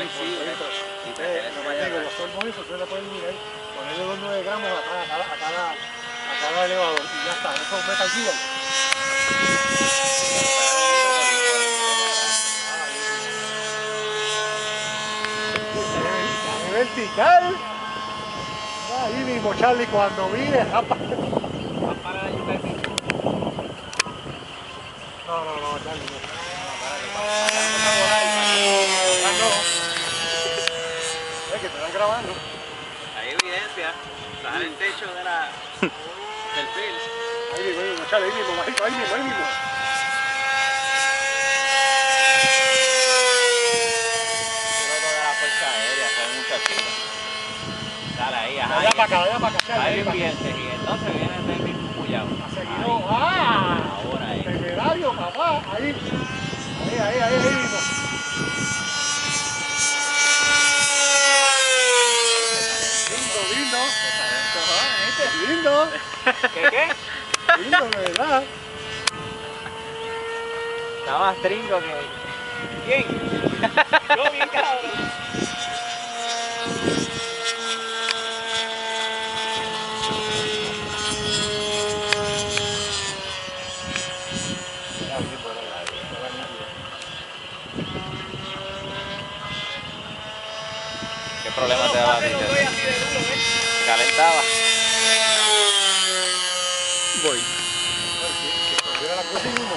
Eh, eh, la pueden mirar, ponerle dos 9 gramos a cada, a, cada, a, cada, elevador y ya está, eso es meta vertical ahí mismo Charlie cuando mire están grabando. Hay evidencia. Está en el techo de la, del film. Ahí mismo, ahí mismo, ahí mismo, ahí mismo, ahí mismo. Ahí, para acá, para acá. Ahí ahí invierte. Y entonces viene el mismo. Seguido. Ahí. ¡Ah! Ahora ahí. Temerario, papá. Ahí. Ahí, ahí, ahí, ahí mismo. Lindo, lindo. Lindo. ¿Qué qué? Lindo, de verdad. Está más trinco que. ¿Quién? Yo bien cabrón. ¿Qué problema te daba a ti? Calentaba. Voy. Que cogiera la cosa ahí mismo.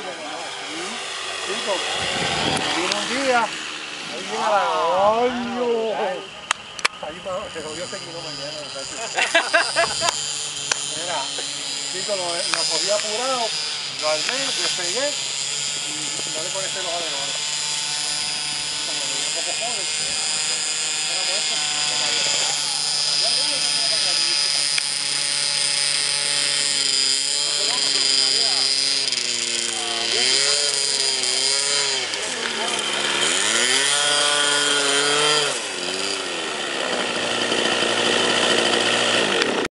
Chico, vino un día, ahí viene la coño. Ahí va, se jodió ese kilo mañana. Mira, chico, lo, lo apurado, lo armé, despegué y no le conecté los alerones. Como lo joven,